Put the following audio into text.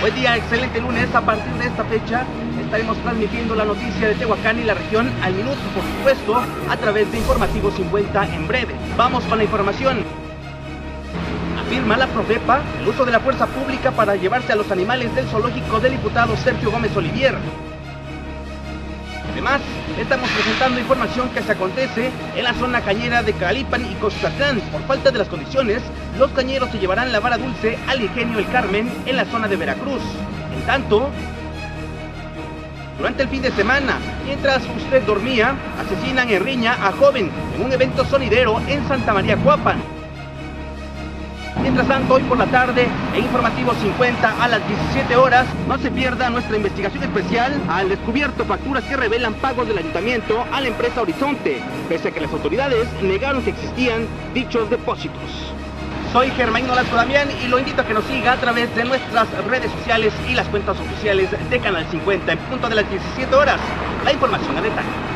Buen día, excelente lunes. A partir de esta fecha estaremos transmitiendo la noticia de Tehuacán y la región al minuto, por supuesto, a través de Informativo 50 en breve. Vamos con la información. Afirma la Profepa el uso de la fuerza pública para llevarse a los animales del zoológico del diputado Sergio Gómez Olivier. Además, estamos presentando información que se acontece en la zona cañera de Calipan y Costatlán. Por falta de las condiciones, los cañeros se llevarán la vara dulce al ingenio El Carmen en la zona de Veracruz. En tanto, durante el fin de semana, mientras usted dormía, asesinan en riña a joven en un evento sonidero en Santa María Cuapan. Mientras tanto, hoy por la tarde, en Informativo 50 a las 17 horas, no se pierda nuestra investigación especial al descubierto facturas que revelan pagos del ayuntamiento a la empresa Horizonte, pese a que las autoridades negaron que existían dichos depósitos. Soy Germán Nolasco Damián y lo invito a que nos siga a través de nuestras redes sociales y las cuentas oficiales de Canal 50 en punto de las 17 horas. La información a detalle.